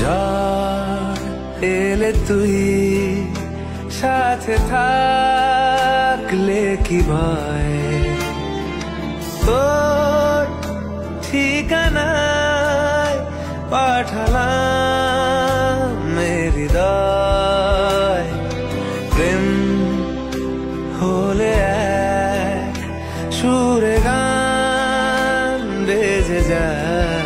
ঝড় এলে তুই সাথে থাকলে কি ভয়? তোর ঠিকানায় পাঠালাম হৃদয়। প্রেম হলে সুরে গান বেজে যায়।